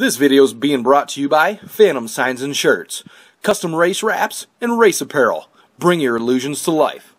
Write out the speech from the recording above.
This video is being brought to you by Phantom Signs and Shirts, custom race wraps, and race apparel. Bring your illusions to life.